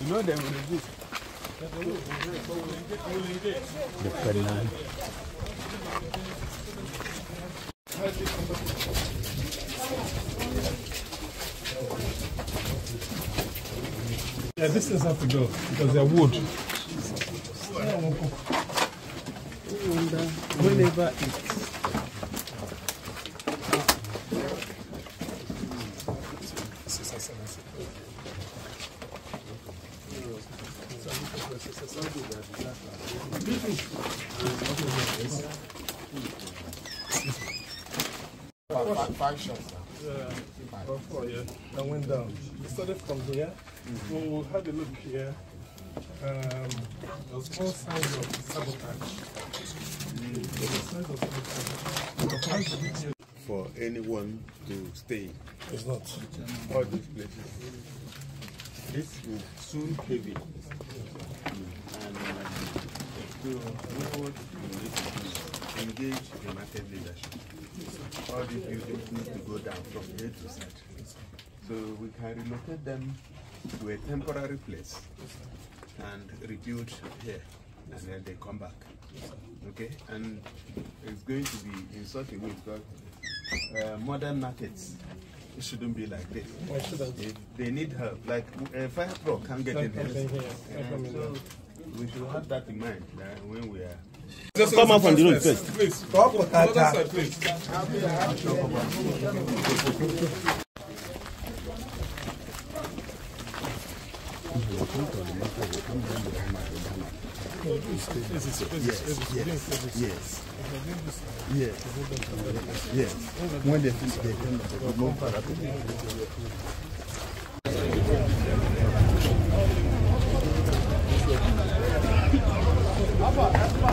You know them will do. The canal. Yeah, this things have to go because they're wood. Whenever it's Five, five shots. Yeah, or four, yeah. And went down. We started from here. When we had a look here, um, there was small signs of sabotage. There was signs of sabotage. For anyone to stay, It's not. all these places. This will soon heavy. To move to engage the market leadership. All these buildings need to go down from A to Z. So we can relocate them to a temporary place and rebuild here, and then they come back. Okay, and it's going to be in such a way because uh, modern markets it shouldn't be like this. If they need help, like uh, fire truck can't get in Can't come in here. here. Can't come in so should have that in mind uh, when we are. Just Come out from the road first. Please. Go other side, please. Yes. Yes. Yes. When they finish, they come back.